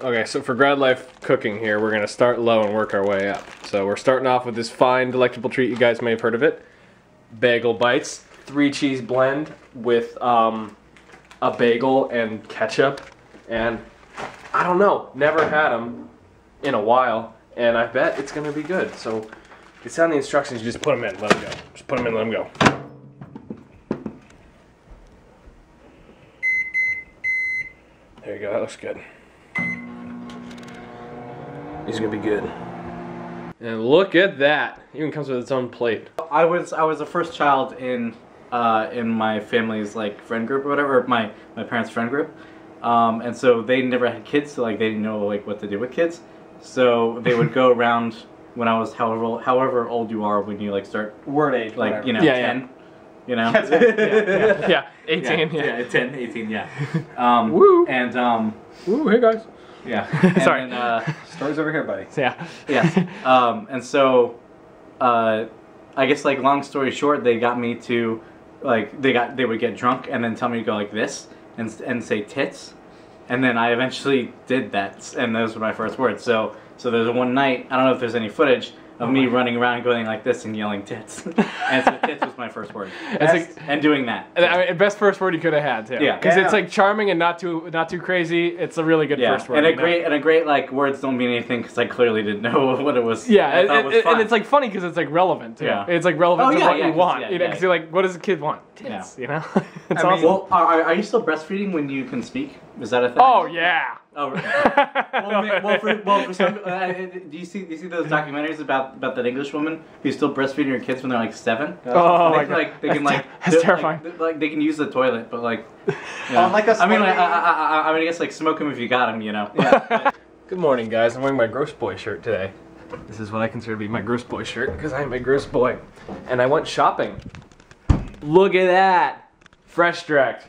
Okay, so for grad life cooking here, we're gonna start low and work our way up. So we're starting off with this fine, delectable treat. You guys may have heard of it: bagel bites, three cheese blend with um, a bagel and ketchup. And I don't know, never had them in a while, and I bet it's gonna be good. So it's on the instructions. You just put them in, let them go. Just put them in, let them go. There you go. That looks good. These are gonna be good. And look at that. Even comes with its own plate. I was I was the first child in uh, in my family's like friend group or whatever, or my my parents' friend group, um, and so they never had kids, so like they didn't know like what to do with kids, so they would go around when I was however however old you are when you like start Word age. like whatever. you know Yeah, yeah. ten, you know. Yeah, yeah. 18. Yeah, Yeah. yeah, 10, 18, yeah. Um, Woo. And, um, Ooh, hey guys. Yeah. And Sorry. then, uh, Stories over here, buddy. Yeah. yes. Um, and so, uh, I guess like long story short, they got me to, like, they got they would get drunk and then tell me to go like this and and say tits, and then I eventually did that, and those were my first words. So so there's one night I don't know if there's any footage of me running around going like this and yelling tits, and so tits was my first word, It's like, and doing that. I mean, best first word you could have had too. Yeah. Because Yeah. it's like charming and not too not too crazy. It's a really good Yeah, first word. and a you know? great and a great like words don't mean anything because I clearly didn't know what it was. Yeah, I and, it was and- and it's like funny because it's like relevant too. Yeah. It's like relevant Oh, to yeah, what yeah, you 'cause- want. yeah, you know, yeah. because you're like, what does a kid want? Tits. You know. it's I mean, awesome. Well, are, are you still breastfeeding when you can speak? Is that a thing? oh yeah. Oh, really? well, ma- well, for, well, for some, uh, do you see do you see those documentaries about about that English woman who's still breastfeeding her kids when they're like seven? Oh they my can, god. like they can That's like that's terrifying. Like, they're- like, they can use the toilet, but like. You Oh, like a I mean, like, I, smarty- I, I, I mean, I guess like smoke them if you got them, you know. Good morning, guys. I'm wearing my gross boy shirt today. This is what I consider to be my gross boy shirt because I am a gross boy, and I went shopping. Look at that, fresh direct.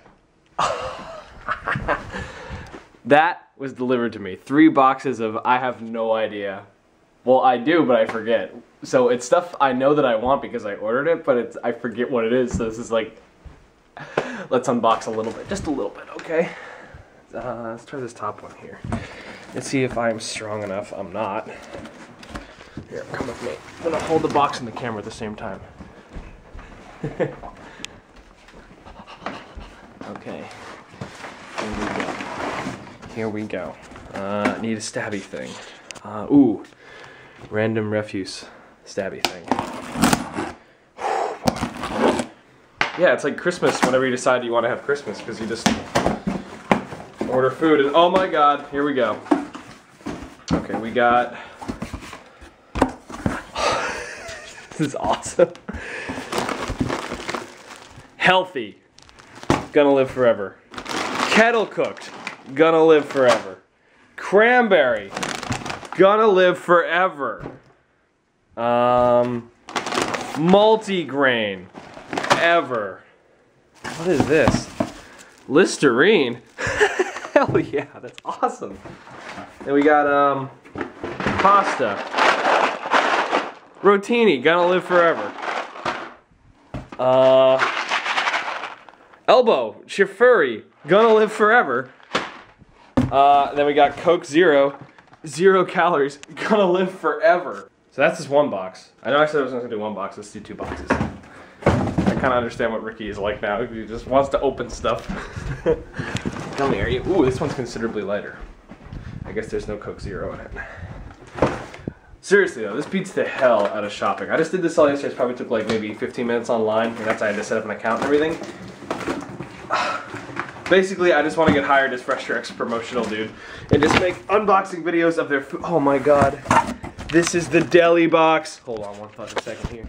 That was delivered to me. Three boxes of I have no idea. Well, I do, but I forget. So it's stuff I know that I want because I ordered it, but it's I forget what it is. So this is like, let's unbox a little bit, just a little bit, okay? Uh, let's try this top one here. Let's see if I'm strong enough. I'm not. Here, come with me. I'm gonna hold the box and the camera at the same time. okay. Here we go. Here we go. Uh, need a stabby thing. Uh, ooh. Random refuse stabby thing. Yeah, it's like Christmas whenever you decide you want to have Christmas because you just order food and oh my god, here we go. Okay, we got. this is awesome. Healthy, gonna live forever. Kettle cooked, gonna live forever. Cranberry, gonna live forever. Um, multigrain, ever. What is this? Listerine. Hell yeah, that's awesome. Then we got um pasta. Rotini, gonna live forever. Uh elbow, Chifferi, gonna live forever. Uh then we got Coke Zero, zero calories, gonna live forever. So that's just one box. I know I said I was gonna do one box, let's do two boxes. I kind of understand what Ricky is like now. He just wants to open stuff. Come here, you. Ooh, this one's considerably lighter. I guess there's no Coke Zero in it. Seriously though, this beats the hell out of shopping. I just did this all yesterday. It probably took like maybe 15 minutes online, and that's I had to set up an account and everything. Basically, I just want to get hired as Fresh Direct's promotional dude and just make unboxing videos of their food. Oh my god. This is the deli box. Hold on one fucking second here.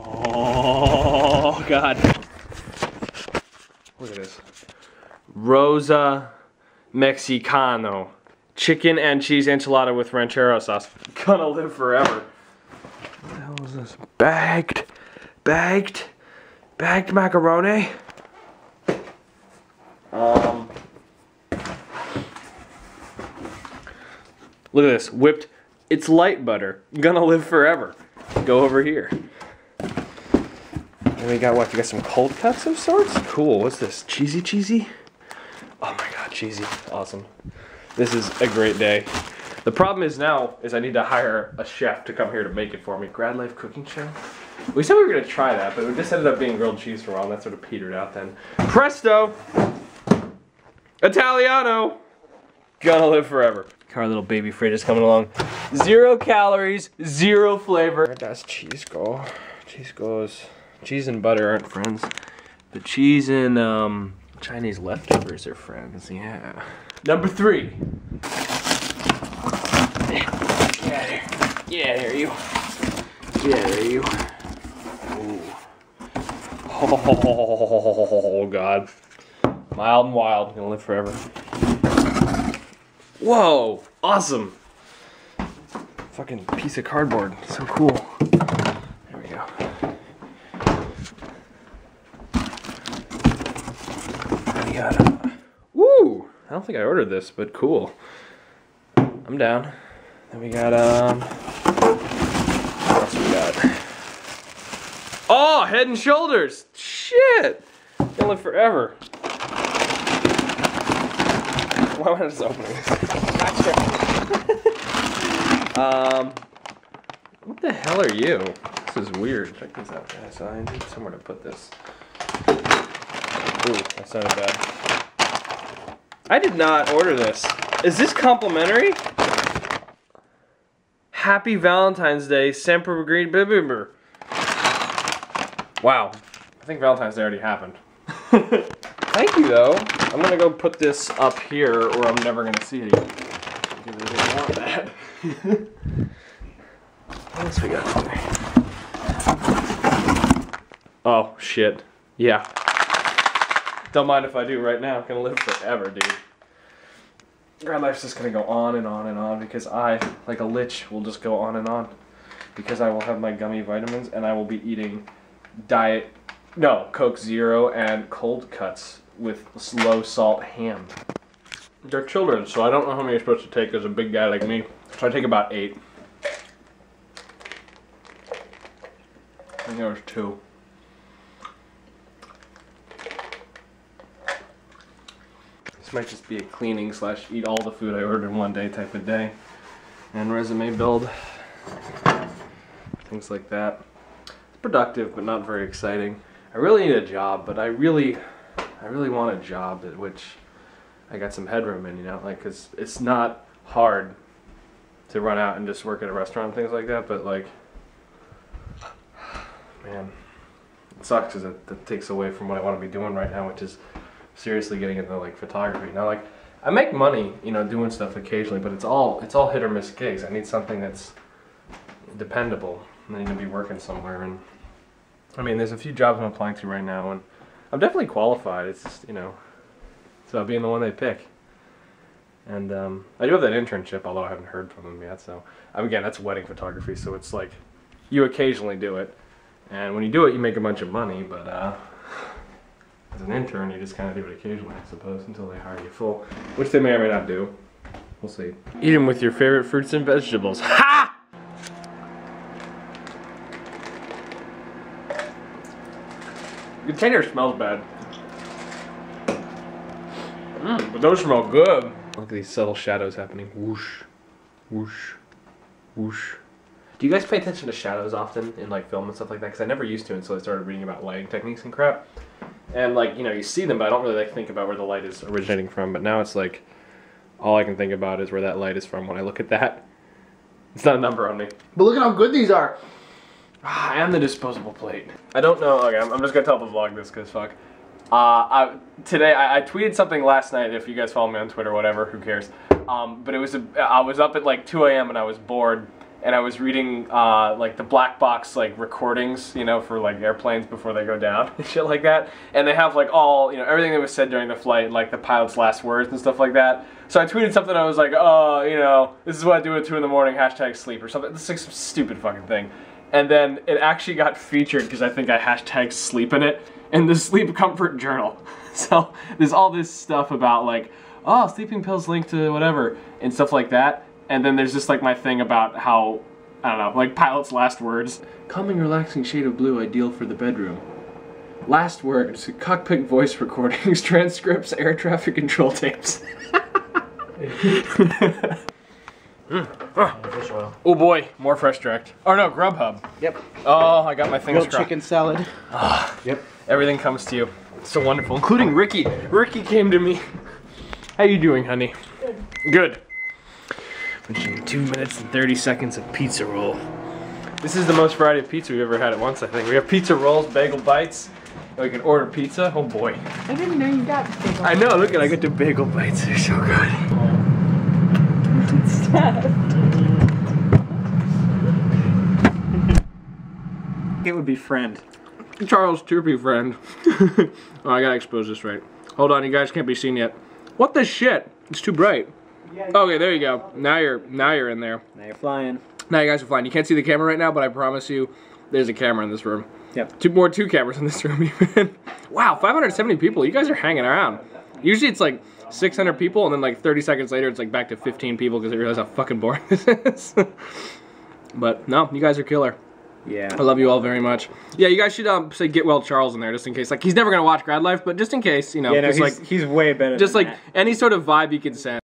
Oh god. Look at this. Rosa Mexicano. Chicken and cheese enchilada with ranchero sauce. Gonna live forever. What is this? Bagged. Bagged. Bagged macaroni. Um. Look at this. Whipped. It's light butter. Gonna live forever. Go over here. And And we got what? We got some cold cuts of sorts? Cool. What's this? Cheesy cheesy? Oh my god, cheesy. Awesome. This is a great day. The problem is now is I need to hire a chef to come here to make it for me. Grad Life Cooking Show. We said we were gonna try that, but it just ended up being grilled cheese for a while, and that sort of petered out then. Presto! Italiano! Gonna live forever. Our little baby is coming along. Zero calories, zero flavor. Where does cheese go? Cheese goes. Cheese and butter aren't friends. The cheese and um, Chinese leftovers are friends, yeah. Number three. Yeah, there. Yeah, there you. Yeah, there you. Ooh. Oh, God. Mild and wild. Gonna live forever. Whoa! Awesome! Fucking piece of cardboard. So cool. There we go. We got. Woo! I don't think I ordered this, but cool. I'm down. Then we got, um. What else we got? Oh, head and shoulders! Shit! Gonna live forever. Why am I just opening this? um, what the hell are you? This is weird. Check this out, guys. I need somewhere to put this. Ooh, that sounded bad. I did not order this. Is this complimentary? Happy Valentine's Day, Semper Green Bibber. Wow. I think Valentine's Day already happened. Thank you, though. I'm gonna go put this up here, or I'm never gonna see it again. That. what else we got? Oh, shit. Yeah. Don't mind if I do right now. I'm gonna live forever, dude. Grad Life's just gonna go on and on and on because I, like a lich, will just go on and on. Because I will have my gummy vitamins and I will be eating diet, no, Coke Zero and cold cuts with low salt ham. They're children, so I don't know how many you're supposed to take as a big guy like me. So I take about eight. I think there was two. This might just be a cleaning slash eat all the food I ordered in one day type of day. And resume build. Things like that. It's productive, but not very exciting. I really need a job, but I really, I really want a job at which I got some headroom in, you know, like, cause it's not hard to run out and just work at a restaurant and things like that, but like, man, it sucks because it, it takes away from what I want to be doing right now, which is seriously getting into like photography. Now, like, I make money, you know, doing stuff occasionally, but it's all it's all hit or miss gigs. I need something that's dependable. I need to be working somewhere, and I mean, there's a few jobs I'm applying to right now, and I'm definitely qualified. It's just, you know, about being the one they pick. And um, I do have that internship, although I haven't heard from them yet. So um, again, that's wedding photography, so it's like you occasionally do it, and when you do it, you make a bunch of money. But uh, as an intern, you just kind of do it occasionally, I suppose, until they hire you full, which they may or may not do. We'll see. Eat them with your favorite fruits and vegetables. Ha! Container smells bad. Mm, but those smell good. Look at these subtle shadows happening. Whoosh, whoosh, whoosh. Do you guys pay attention to shadows often in like film and stuff like that? Because I never used to until I started reading about lighting techniques and crap. And like you know, you see them, but I don't really like think about where the light is originating from. But now it's like all I can think about is where that light is from when I look at that. It's not a number on me. But look at how good these are. Ah, and the disposable plate. I don't know. Okay, I'm, I'm just gonna tell the vlog this because fuck. Uh, I, today I, I, tweeted something last night. If you guys follow me on Twitter, whatever, who cares? Um, but it was a, I was up at like 2 a.m. and I was bored, and I was reading uh, like the black box like recordings, you know, for like airplanes before they go down and shit like that. And they have like all you know everything that was said during the flight, like the pilot's last words and stuff like that. So I tweeted something. I was like, oh, you know, this is what I do at two in the morning. Hashtag sleep or something. This is like some stupid fucking thing. And then it actually got featured because I think I hashtag sleep in it in the Sleep Comfort Journal. So there's all this stuff about like, oh, sleeping pills linked to whatever and stuff like that. And then there's just like my thing about how, I don't know, like pilot's last words. Calming, relaxing shade of blue ideal for the bedroom. Last words: cockpit voice recordings, transcripts, air traffic control tapes. Fish oil. Oh boy, more fresh direct. Oh no, Grubhub. Yep. Oh, I got my things Grilled crossed. chicken salad. Ah, yep. Everything comes to you. It's so wonderful, including Ricky. Ricky came to me. How you doing, honey? Good. Good. Two minutes and 30 seconds of pizza roll. This is the most variety of pizza we've ever had at once, I think. We have pizza rolls, bagel bites. and We can order pizza. Oh boy. I didn't know you got bagel. I know, look at I got the bagel bites. They're so good. It would be friend. Charles Trippy friend. oh, I gotta expose this right. Hold on, you guys can't be seen yet. What the shit? It's too bright. Okay, there you go. Now you're now you're in there. Now you're flying. Now you guys are flying. You can't see the camera right now, but I promise you, there's a camera in this room. Yep. Two more, two cameras in this room. Even. wow, 570 people. You guys are hanging around. Usually it's like 600 people, and then like 30 seconds later, it's like back to 15 people because they realize how fucking boring this is. but no, you guys are killer. Yeah. I love you all very much. Yeah, you guys should um, say get well Charles in there just in case. Like he's never gonna watch Grad Life, but just in case, you know, Yeah, no, just he's, like he's way better. just like that. any sort of vibe you can send.